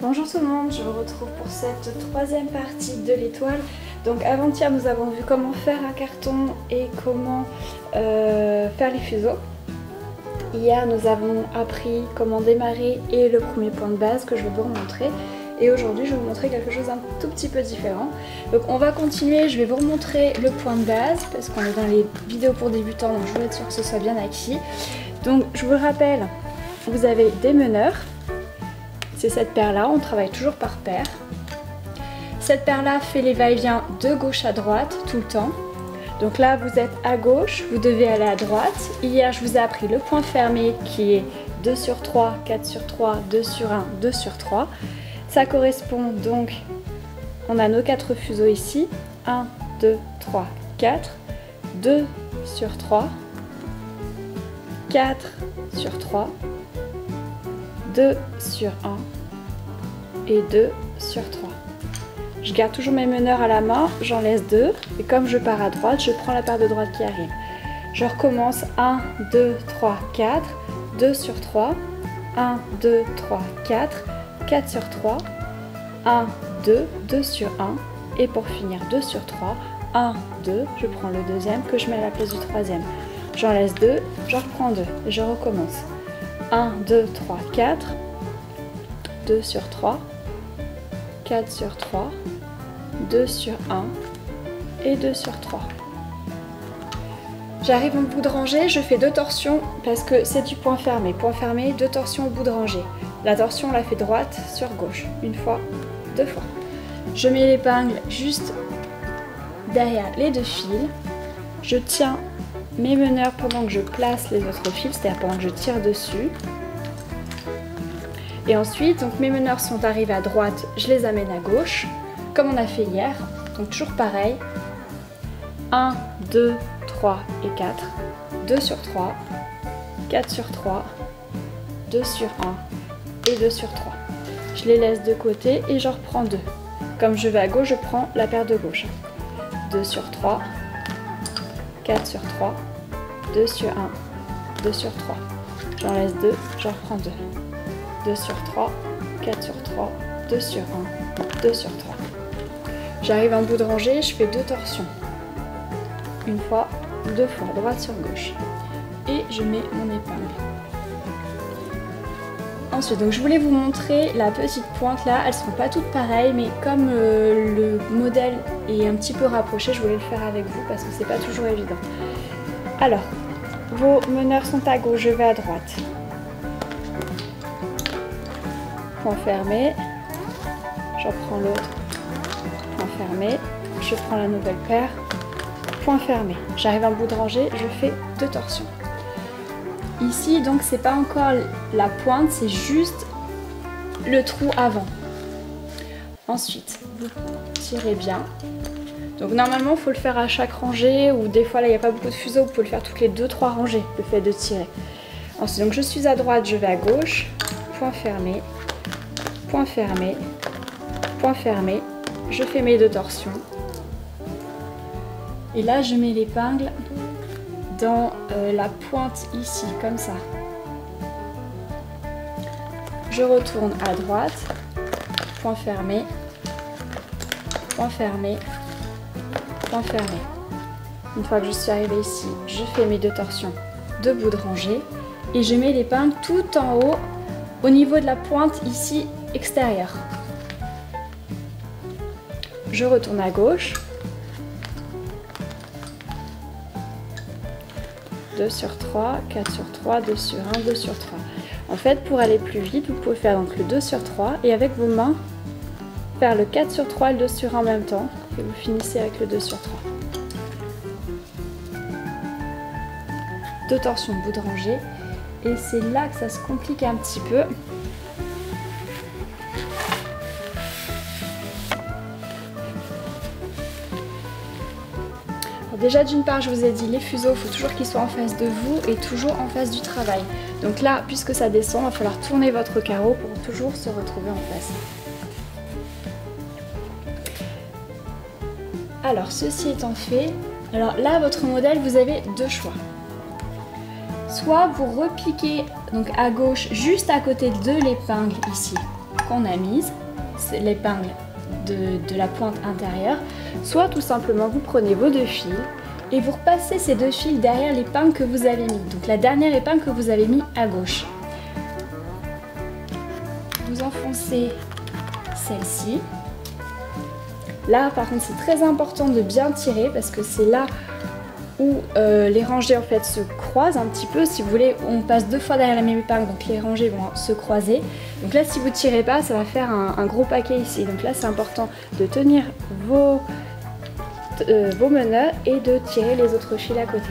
Bonjour tout le monde, je vous retrouve pour cette troisième partie de l'étoile. Donc avant-hier nous avons vu comment faire un carton et comment euh, faire les fuseaux. Hier nous avons appris comment démarrer et le premier point de base que je vais vous remontrer. Et aujourd'hui je vais vous montrer quelque chose d'un tout petit peu différent. Donc on va continuer, je vais vous remontrer le point de base parce qu'on est dans les vidéos pour débutants donc je veux être sûre que ce soit bien acquis. Donc je vous rappelle, vous avez des meneurs c'est cette paire-là, on travaille toujours par paire. Cette paire-là fait les va-et-vient de gauche à droite tout le temps. Donc là, vous êtes à gauche, vous devez aller à droite. Hier, je vous ai appris le point fermé qui est 2 sur 3, 4 sur 3, 2 sur 1, 2 sur 3. Ça correspond donc, on a nos 4 fuseaux ici. 1, 2, 3, 4. 2 sur 3, 4 sur 3, 2 sur 1 et 2 sur 3. Je garde toujours mes meneurs à la main, j'en laisse 2 et comme je pars à droite, je prends la paire de droite qui arrive. Je recommence 1, 2, 3, 4, 2 sur 3, 1, 2, 3, 4, 4 sur 3, 1, 2, 2 sur 1 et pour finir 2 sur 3, 1, 2, je prends le deuxième que je mets à la place du troisième. J'en laisse 2, je reprends 2 et je recommence. 1, 2, 3, 4, 2 sur 3, 4 sur 3, 2 sur 1 et 2 sur 3. J'arrive au bout de rangée, je fais deux torsions parce que c'est du point fermé. Point fermé, deux torsions au bout de rangée. La torsion, on la fait droite sur gauche. Une fois, deux fois. Je mets l'épingle juste derrière les deux fils. Je tiens mes meneurs pendant que je place les autres fils, c'est-à-dire pendant que je tire dessus. Et ensuite, mes meneurs sont arrivés à droite, je les amène à gauche, comme on a fait hier. Donc toujours pareil. 1, 2, 3 et 4. 2 sur 3, 4 sur 3, 2 sur 1 et 2 sur 3. Je les laisse de côté et j'en reprends 2. Comme je vais à gauche, je prends la paire de gauche. 2 sur 3, 4 sur 3, 2 sur 1, 2 sur 3. J'en laisse 2, j'en reprends 2. 2 sur 3, 4 sur 3, 2 sur 1, 2 sur 3. J'arrive en bout de rangée, je fais deux torsions. Une fois, deux fois, droite sur gauche. Et je mets mon épingle. Ensuite, donc je voulais vous montrer la petite pointe là. Elles sont pas toutes pareilles, mais comme euh, le modèle est un petit peu rapproché, je voulais le faire avec vous parce que c'est pas toujours évident. Alors, vos meneurs sont à gauche, je vais à droite. Point fermé. J'en prends l'autre. Point fermé. Je prends la nouvelle paire. Point fermé. J'arrive en bout de rangée, je fais deux torsions. Ici, donc, c'est pas encore la pointe, c'est juste le trou avant. Ensuite, tirez bien. Donc normalement, il faut le faire à chaque rangée ou des fois là, il n'y a pas beaucoup de fuseaux, vous pouvez le faire toutes les 2-3 rangées, le fait de tirer. Ensuite, donc je suis à droite, je vais à gauche, point fermé, point fermé, point fermé. Je fais mes deux torsions. Et là, je mets l'épingle dans euh, la pointe ici, comme ça. Je retourne à droite, point fermé, point fermé, point fermé. Une fois que je suis arrivée ici, je fais mes deux torsions de bout de rangée et je mets l'épingle tout en haut au niveau de la pointe ici extérieure. Je retourne à gauche. 2 sur 3, 4 sur 3, 2 sur 1, 2 sur 3. En fait, pour aller plus vite, vous pouvez faire donc le 2 sur 3 et avec vos mains, faire le 4 sur 3 et le 2 sur 1 en même temps. Et vous finissez avec le 2 sur 3. Deux torsions bout de rangée. Et c'est là que ça se complique un petit peu. Déjà d'une part je vous ai dit les fuseaux, il faut toujours qu'ils soient en face de vous et toujours en face du travail. Donc là, puisque ça descend, il va falloir tourner votre carreau pour toujours se retrouver en face. Alors ceci étant fait, alors là votre modèle vous avez deux choix. Soit vous repiquez donc à gauche juste à côté de l'épingle ici. qu'on a mise, l'épingle de, la pointe intérieure, soit tout simplement vous prenez vos deux fils et vous repassez ces deux fils derrière l'épingle que vous avez mis, donc la dernière épingle que vous avez mis à gauche. Vous enfoncez celle-ci. Là par contre c'est très important de bien tirer parce que c'est là où euh, les rangées en fait se croisent un petit peu. Si vous voulez, on passe deux fois derrière la même épingle, donc les rangées vont se croiser. Donc là, si vous tirez pas, ça va faire un, gros paquet ici. Donc là, c'est important de tenir vos, euh, meneurs et de tirer les autres fils à côté.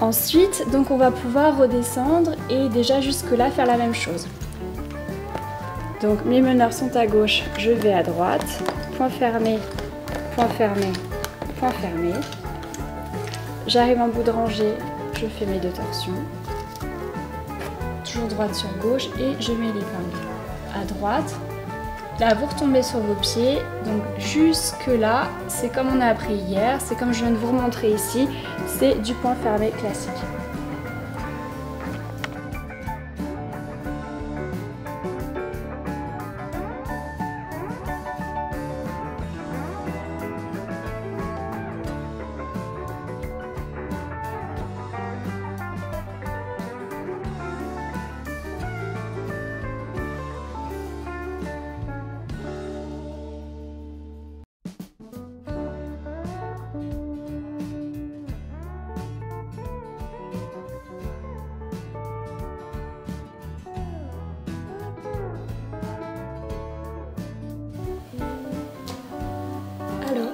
Ensuite, donc on va pouvoir redescendre et déjà jusque là faire la même chose. Donc mes meneurs sont à gauche, je vais à droite, point fermé, point fermé, point fermé. J'arrive en bout de rangée, je fais mes deux torsions. Toujours droite sur gauche et je mets l'épingle à droite. Là, vous retombez sur vos pieds. Donc jusque là, c'est comme on a appris hier, c'est comme je viens de vous remontrer ici, c'est du point fermé classique.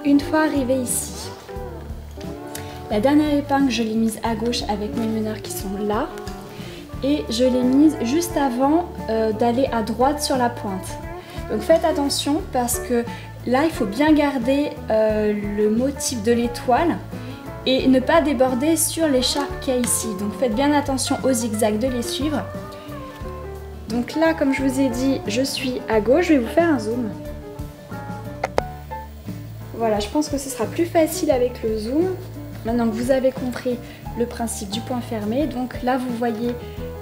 Une fois arrivé ici, la dernière épingle, je l'ai mise à gauche avec mes meneurs qui sont là. Et je l'ai mise juste avant euh, d'aller à droite sur la pointe. Donc faites attention parce que là, il faut bien garder euh, le motif de l'étoile et ne pas déborder sur l'écharpe qu'il y a ici. Donc faites bien attention aux zigzags de les suivre. Donc là, comme je vous ai dit, je suis à gauche. Je vais vous faire un zoom. Voilà, je pense que ce sera plus facile avec le zoom. Maintenant que vous avez compris le principe du point fermé, donc là vous voyez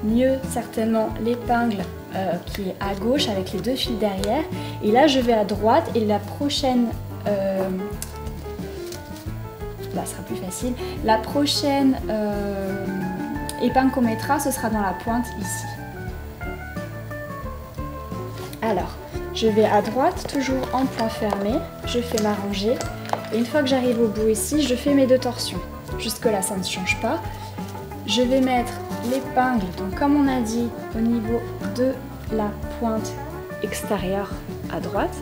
mieux certainement l'épingle euh, qui est à gauche avec les deux fils derrière. Et là je vais à droite et la prochaine... Euh, là ce sera plus facile. La prochaine euh, épingle qu'on mettra, ce sera dans la pointe ici. Alors, je vais à droite, toujours en point fermé, je fais ma rangée. Et une fois que j'arrive au bout ici, je fais mes deux torsions. Jusque là, ça ne change pas. Je vais mettre l'épingle, donc comme on a dit, au niveau de la pointe extérieure à droite.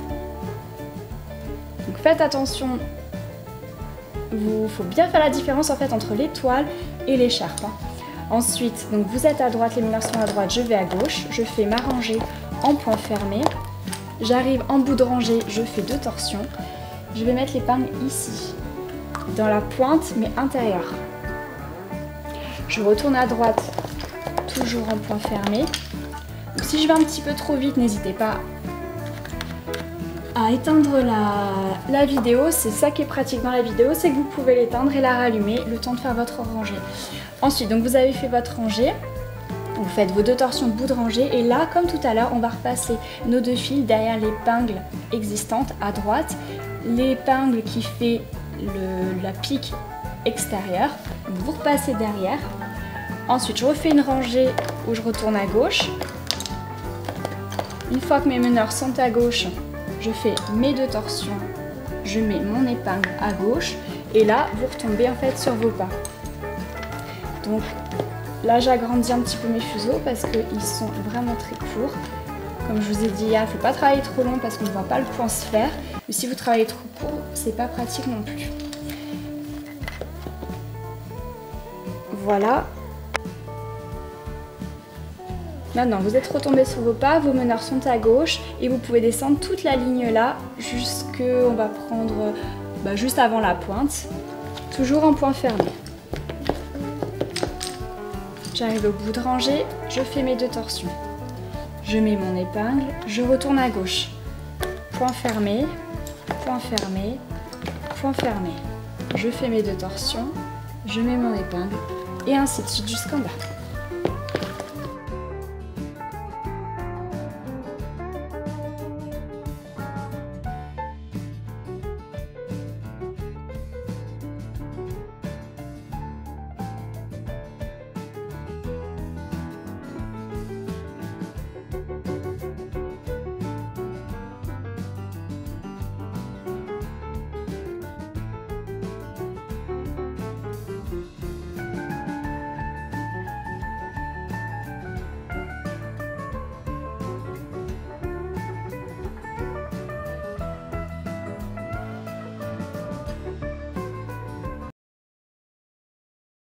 Donc faites attention, il faut bien faire la différence en fait entre l'étoile et l'écharpe. Hein. Ensuite, donc vous êtes à droite, les meneurs sont à droite, je vais à gauche, je fais ma rangée en point fermé. J'arrive en bout de rangée, je fais deux torsions. Je vais mettre l'épingle ici, dans la pointe mais intérieure. Je retourne à droite, toujours en point fermé. si je vais un petit peu trop vite, n'hésitez pas à éteindre la, la vidéo. C'est ça qui est pratique dans la vidéo, c'est que vous pouvez l'éteindre et la rallumer le temps de faire votre rangée. Ensuite, vous avez fait votre rangée. Vous faites vos deux torsions bout de rangée et là, comme tout à l'heure, on va repasser nos deux fils derrière l'épingle existante à droite, l'épingle qui fait la pique extérieure, vous repassez derrière. Ensuite, je refais une rangée où je retourne à gauche. Une fois que mes meneurs sont à gauche, je fais mes deux torsions, je mets mon épingle à gauche et là, vous retombez en fait sur vos pas. Donc Là, j'agrandis un petit peu mes fuseaux parce qu'ils sont vraiment très courts. Comme je vous ai dit il ne faut pas travailler trop long parce qu'on ne voit pas le point se faire. Mais si vous travaillez trop court, c'est pas pratique non plus. Voilà. Maintenant, vous êtes retombé sur vos pas, vos meneurs sont à gauche et vous pouvez descendre toute la ligne là jusque, on va prendre bah, juste avant la pointe, toujours en point fermé. J'arrive au bout de rangée, je fais mes deux torsions. Je mets mon épingle, je retourne à gauche. Point fermé, point fermé, point fermé. Je fais mes deux torsions, je mets mon épingle et ainsi de suite jusqu'en bas.